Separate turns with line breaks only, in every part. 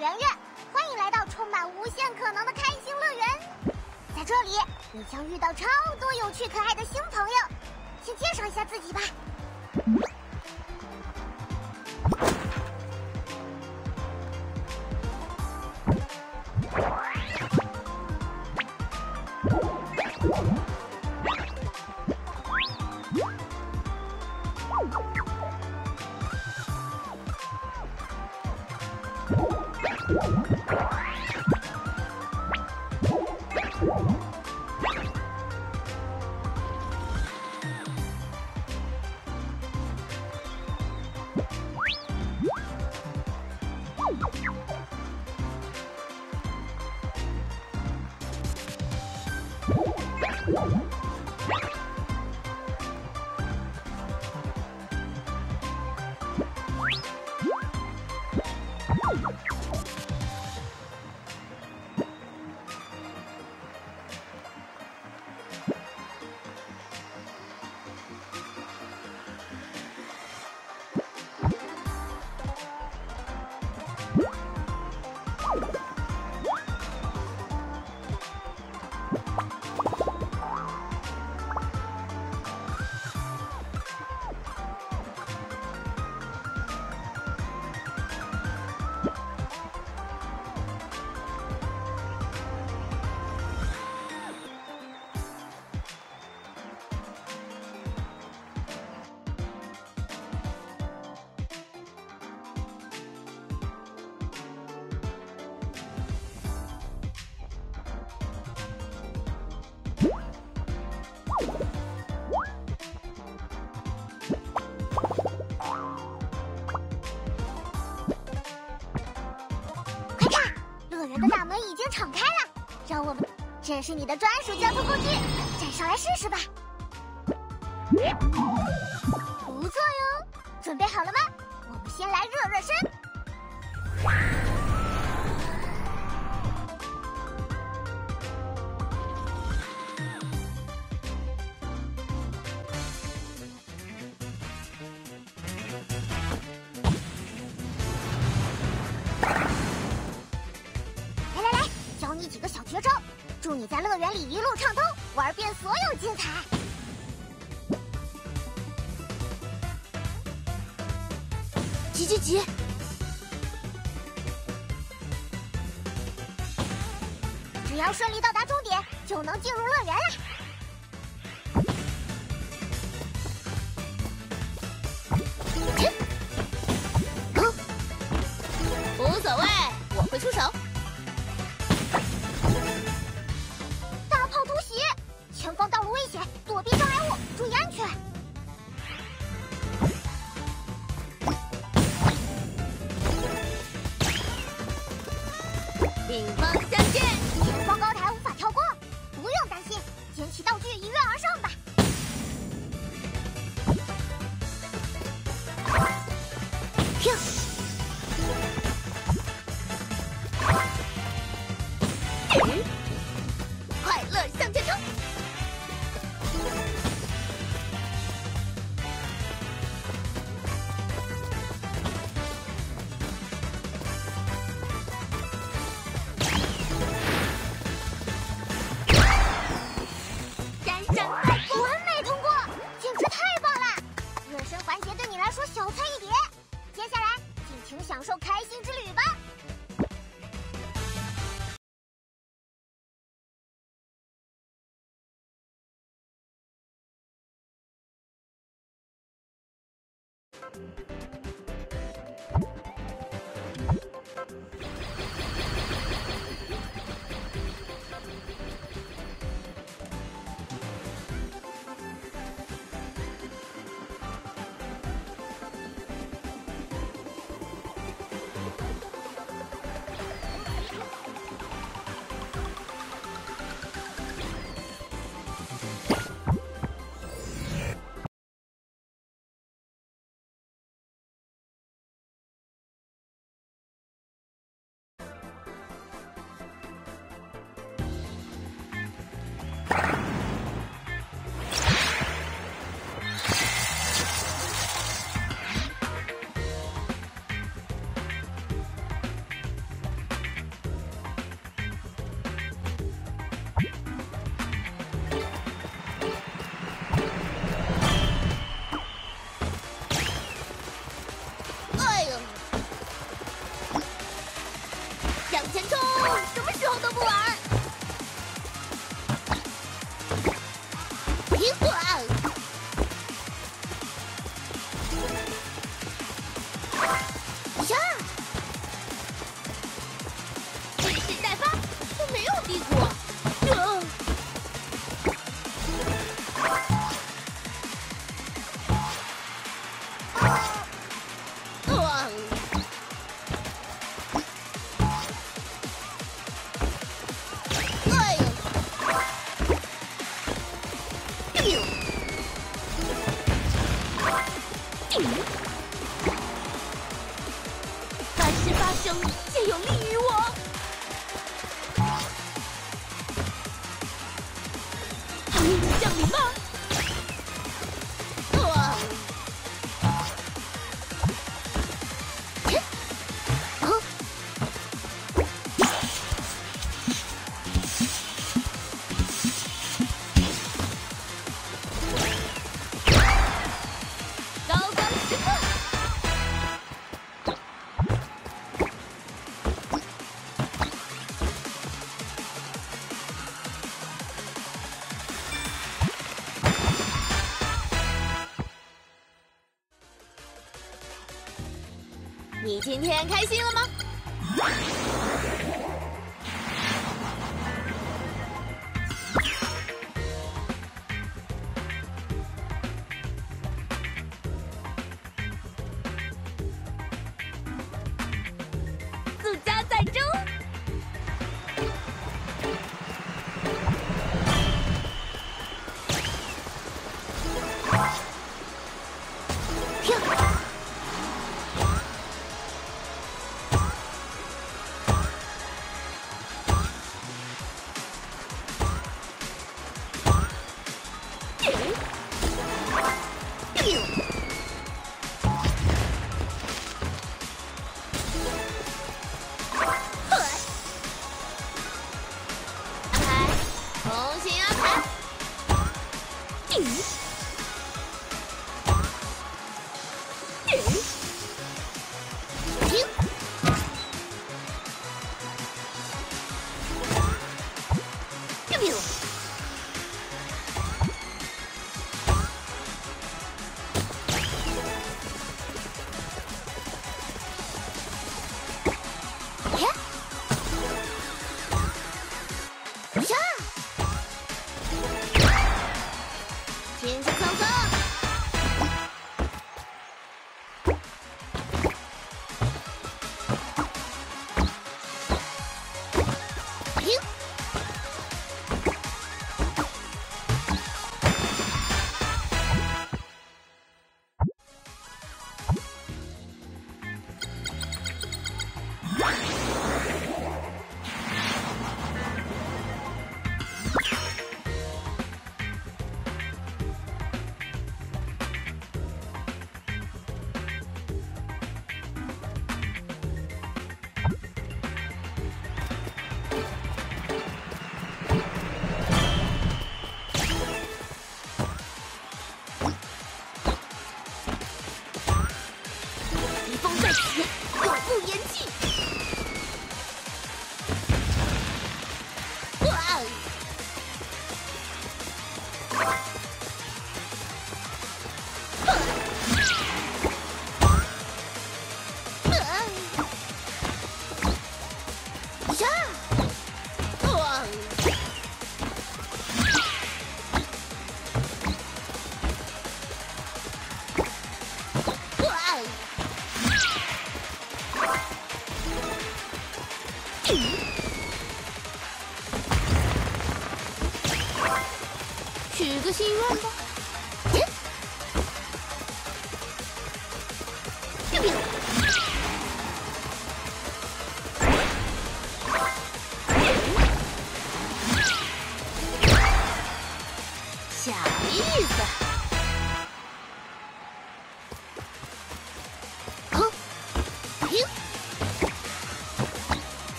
圆圆，欢迎来到充满无限可能的开心乐园。在这里，你将遇到超多有趣可爱的新朋友。先介绍一下自己吧。这是你的专属交通工具，站上来试试吧。只要顺利到达终点，就能进入乐园啦。
无所谓，我会出手。凡事发生皆有利于我。天开心了。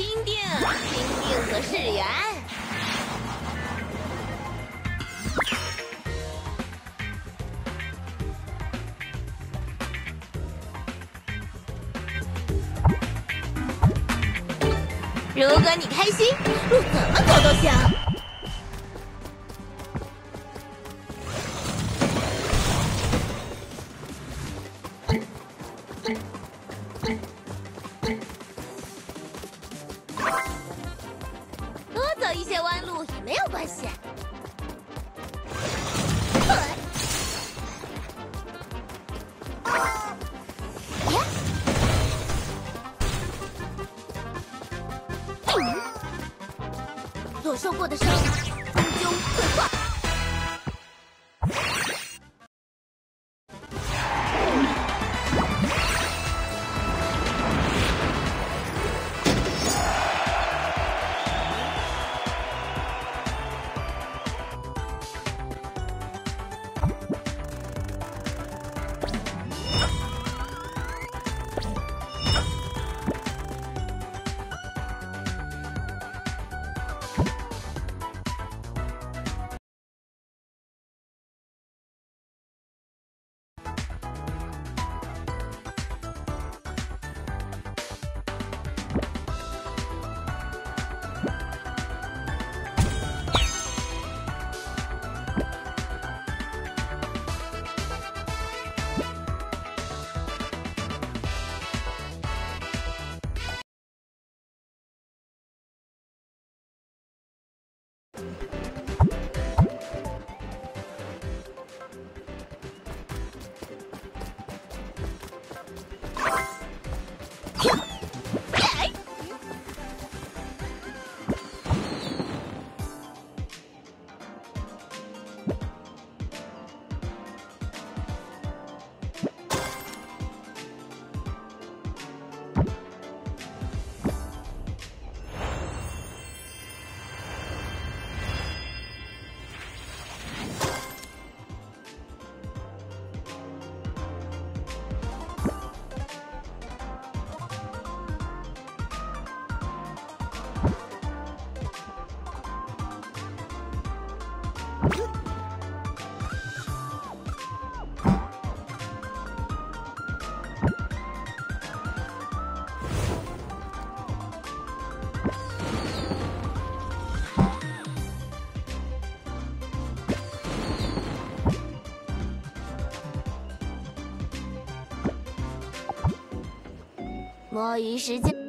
心定，心定则事圆。如果你开心，多走一些弯路也没有关系。耶受过的伤，终究会化。于时间。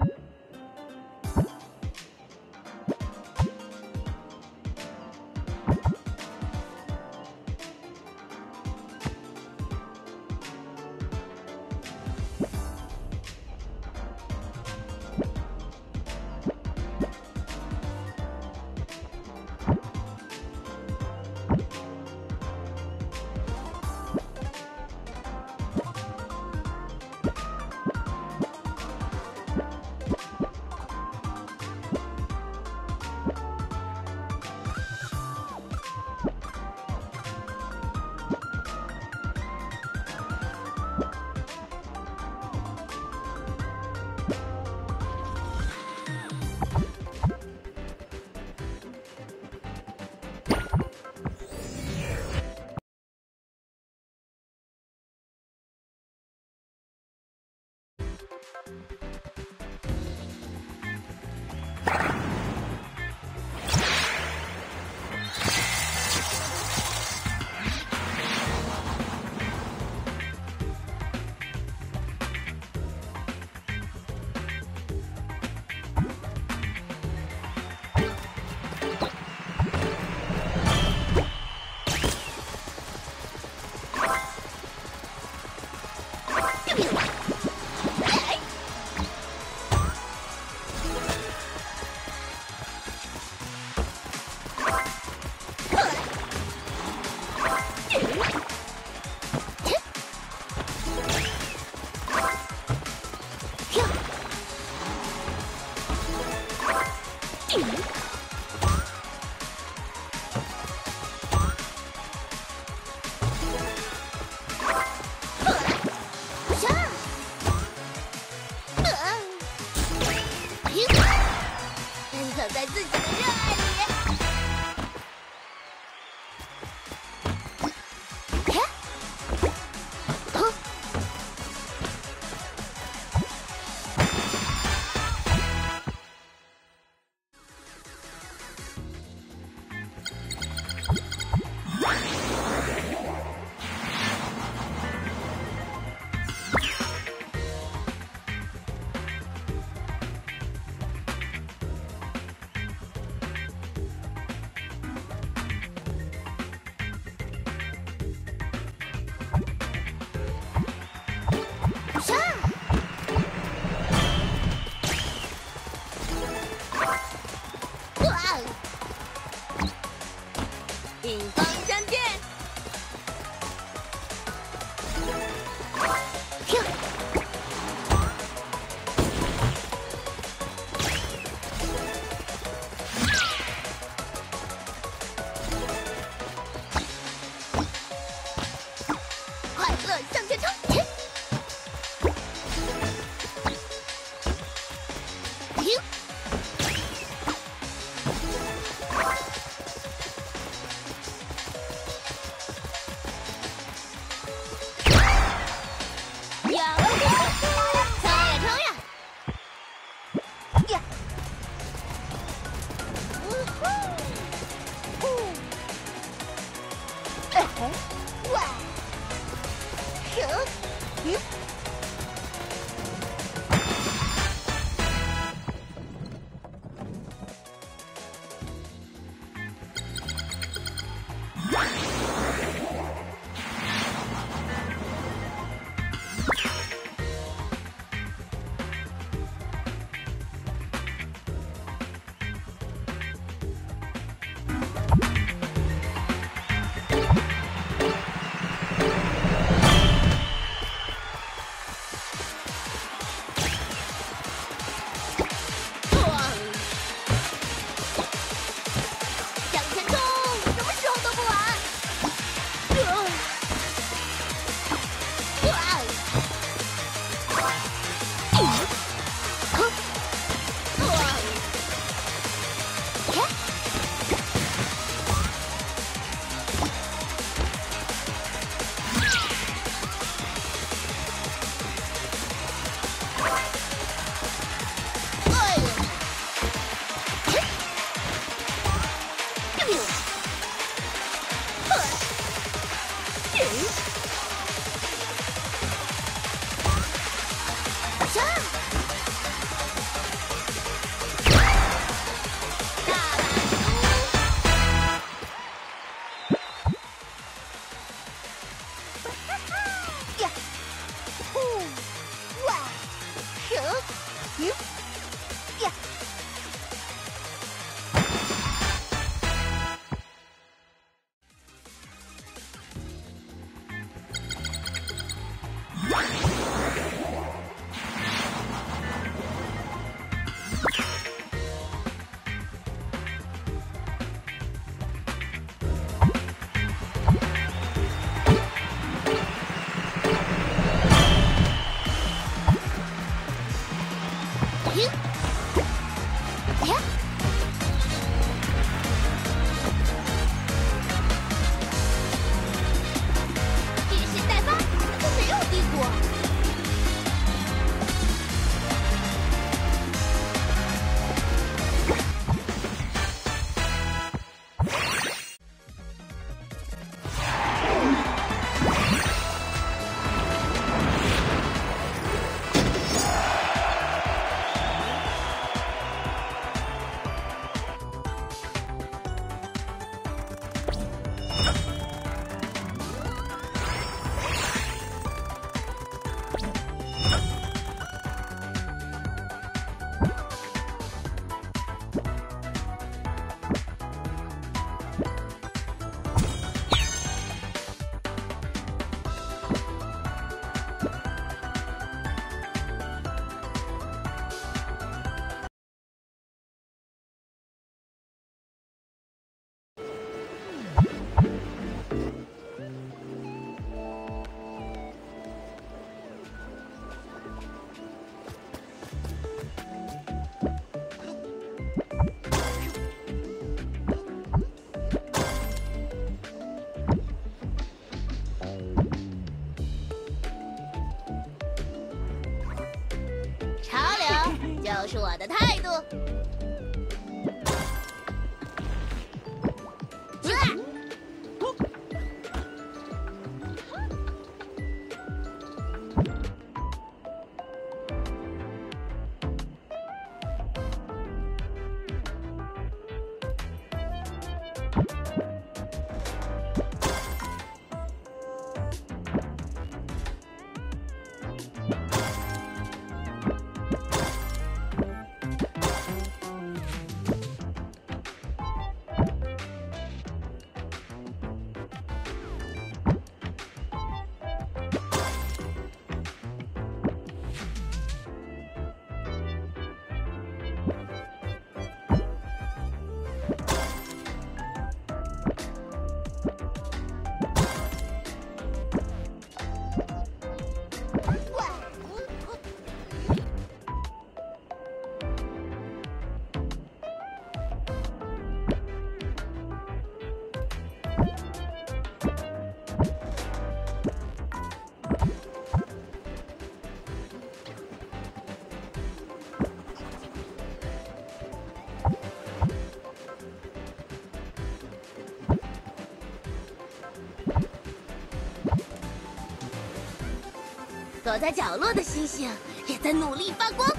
躲在角落的星星也在努力发光。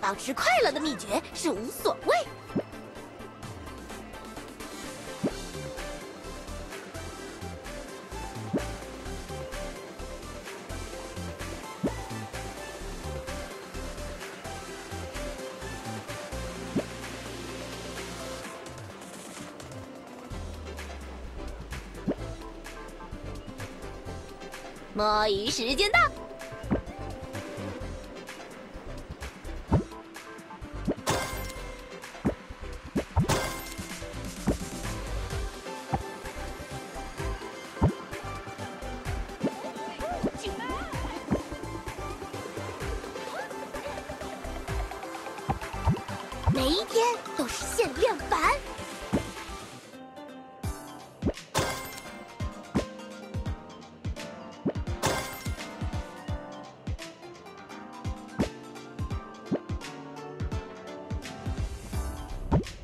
保持快乐的秘诀是无所谓。摸鱼时间到。you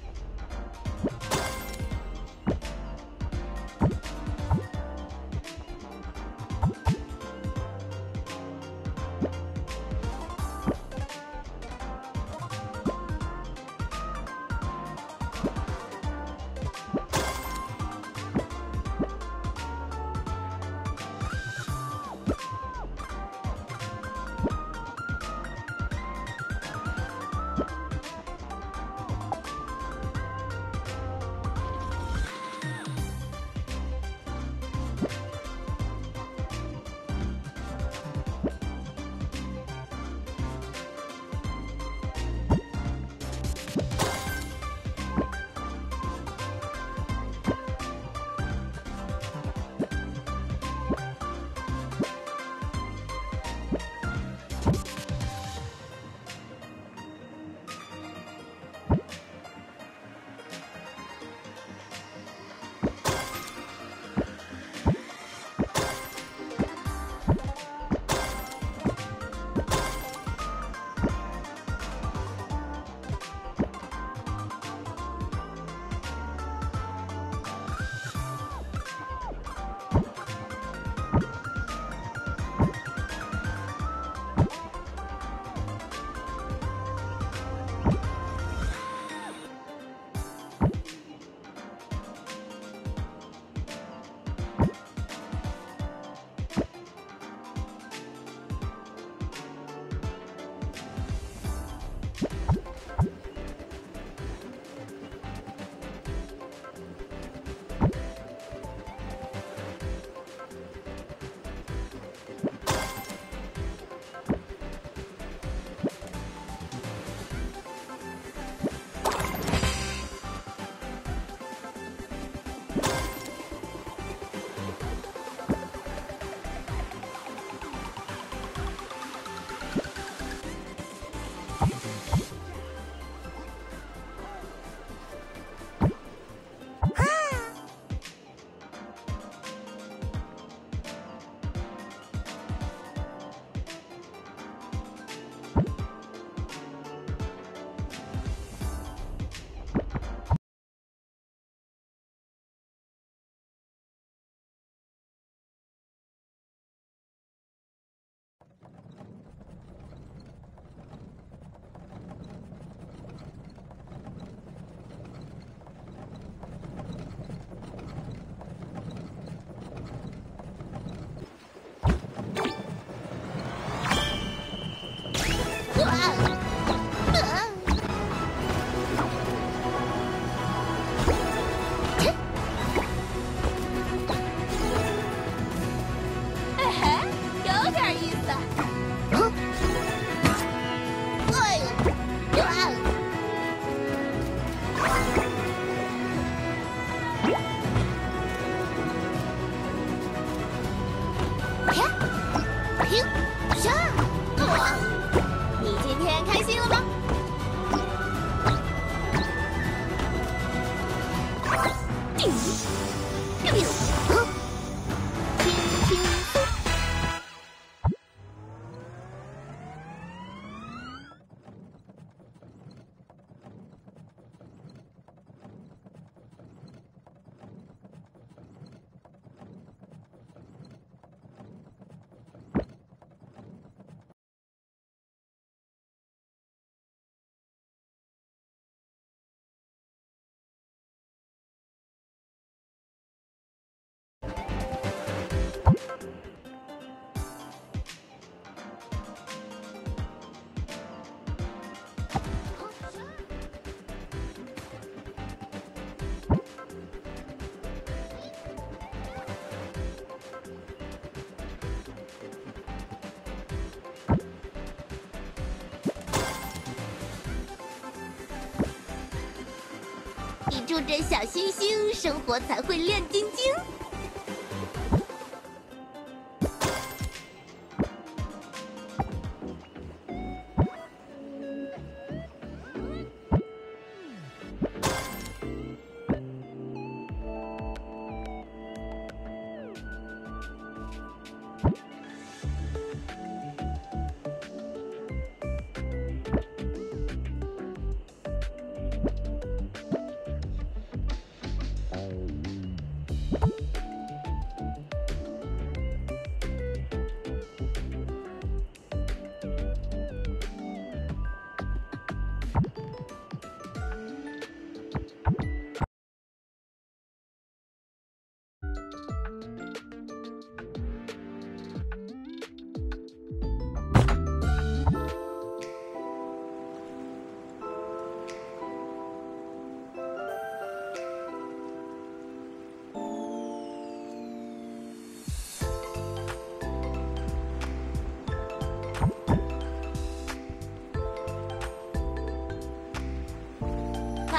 住着小星星，生活才会亮晶晶。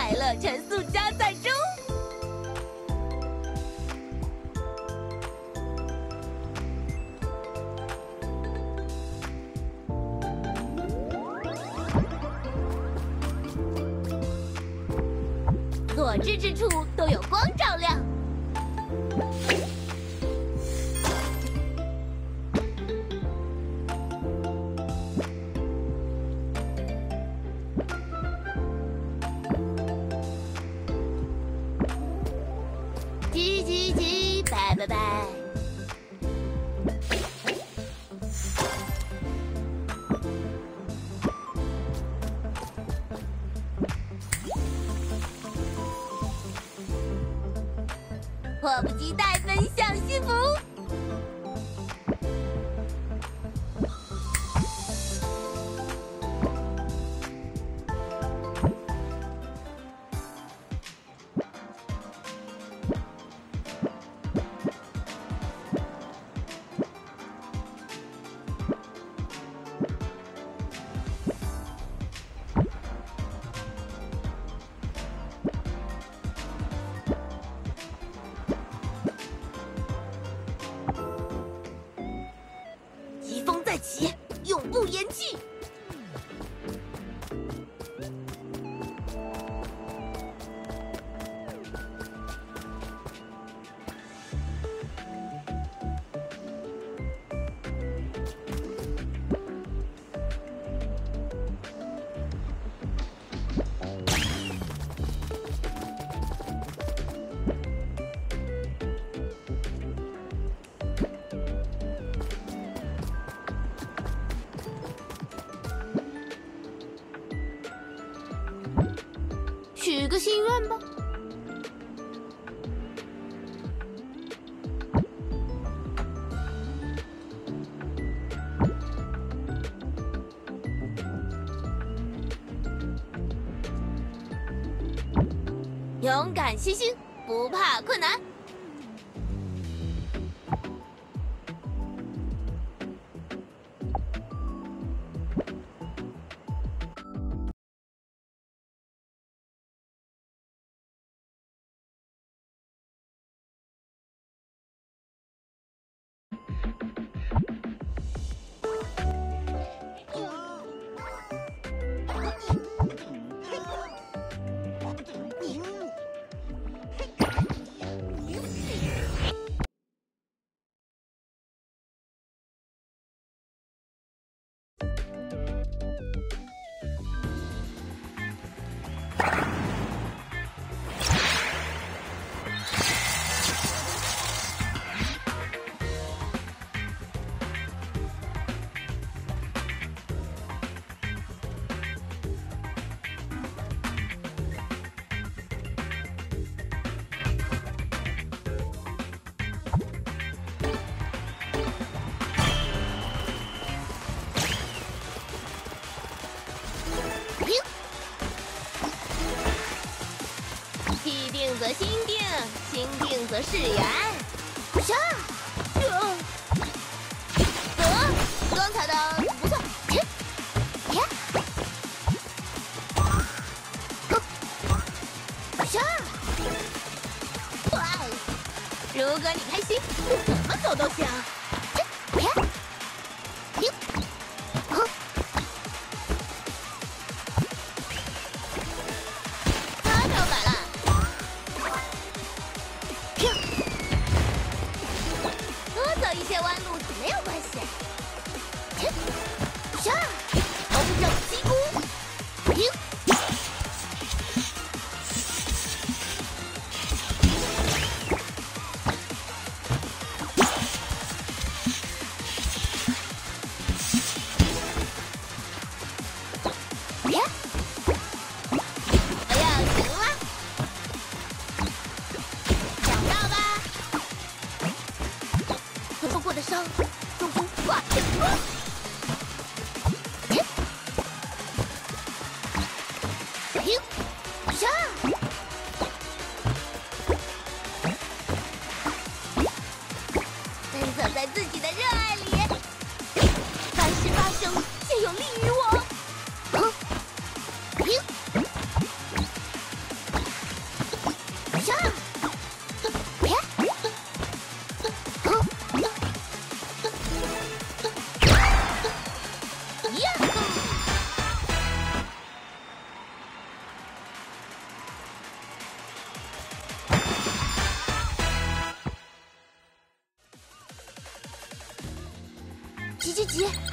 快乐陈素加载中，拜拜。勇敢星星，不怕困难。耶！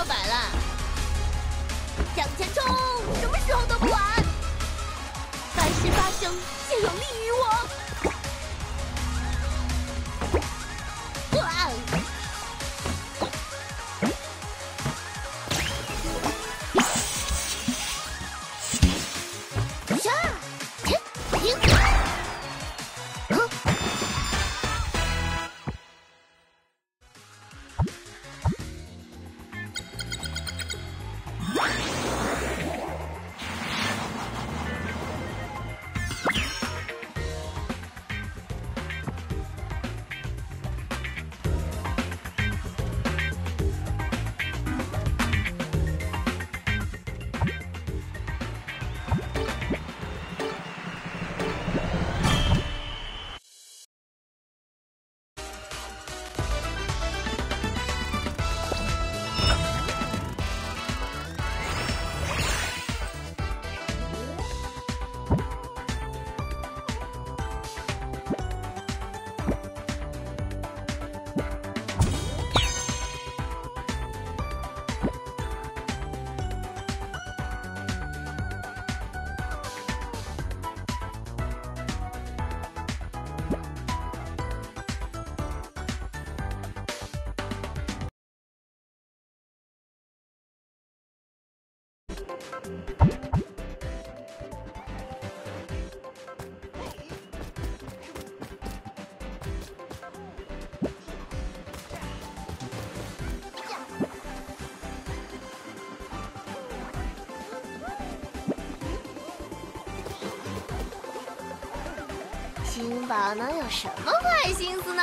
说白了。向前冲什么时候都不晚。凡事发生皆有利于我。金宝能有什么坏心思呢？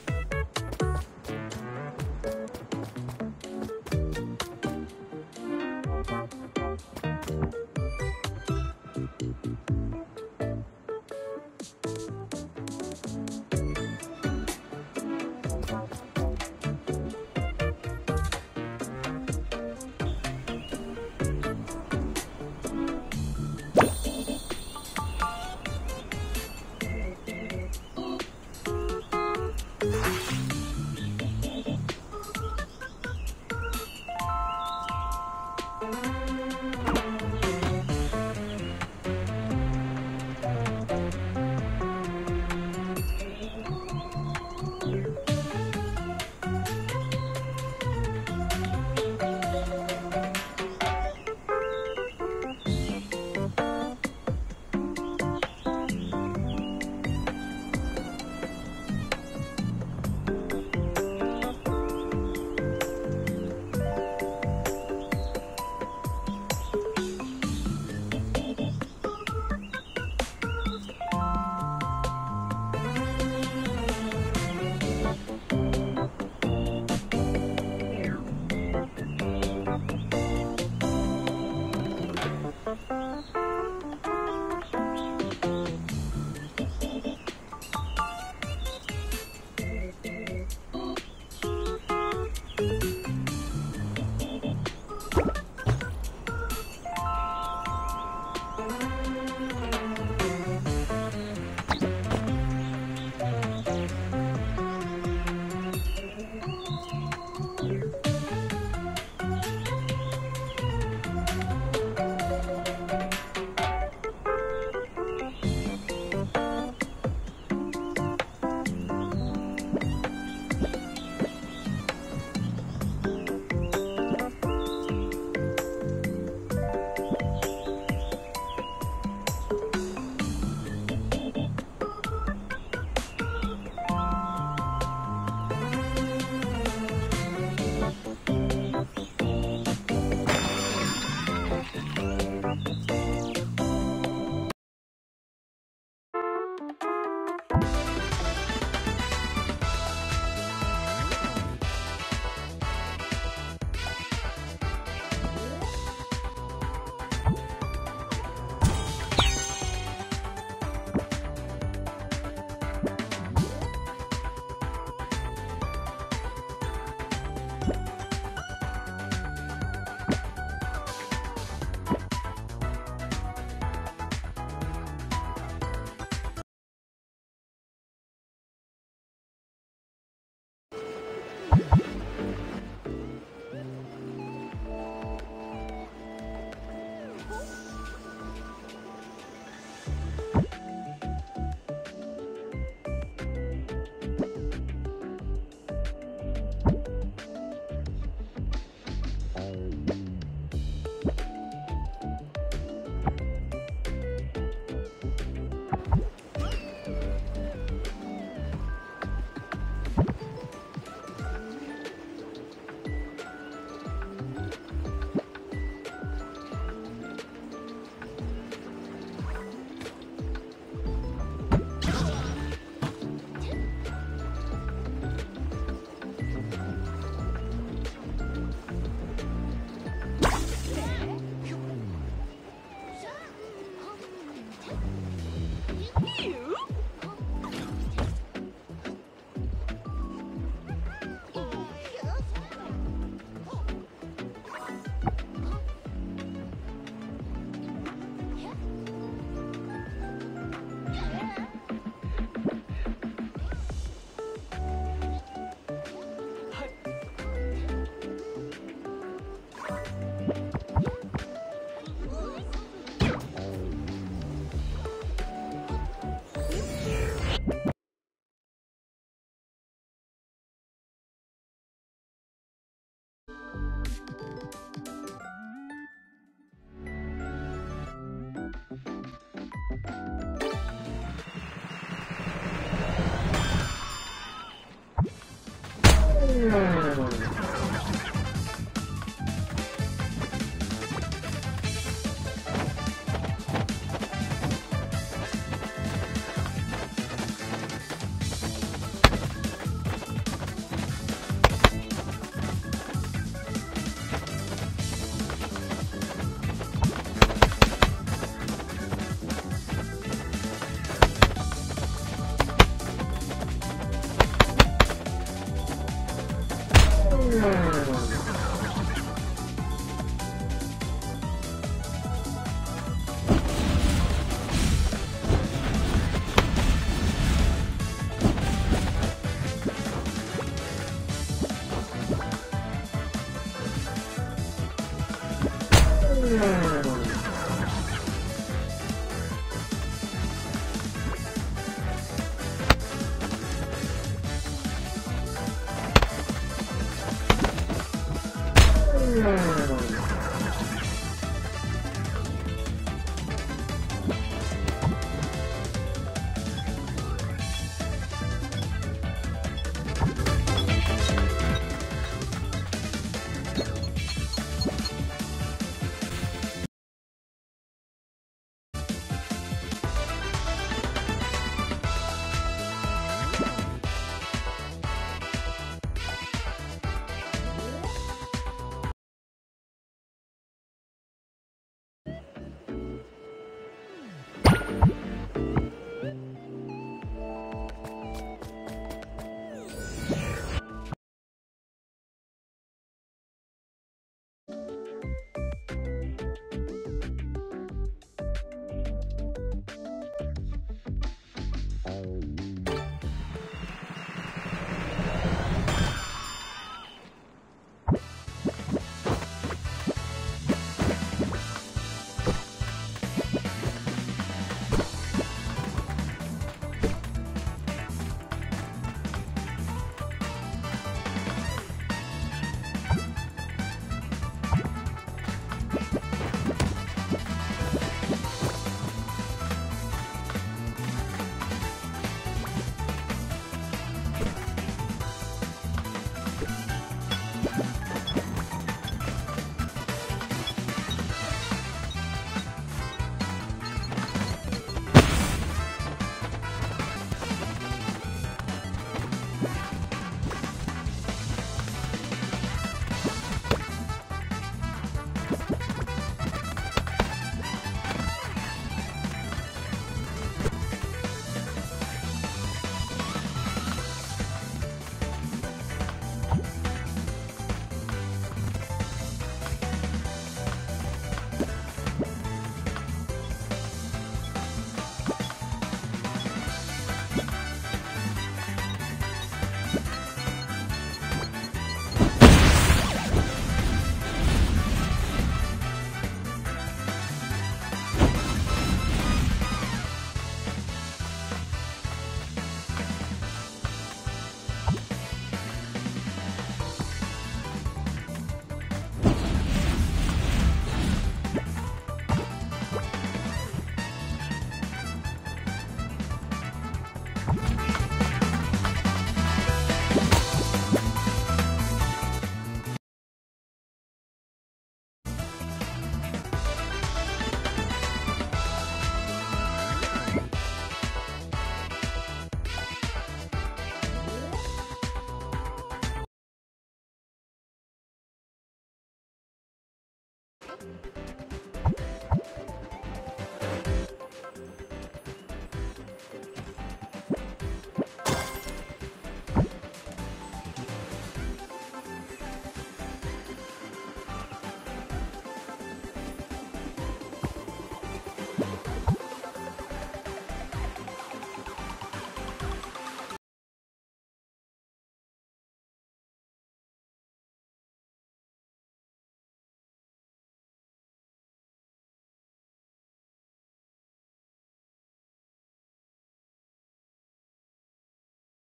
Bye.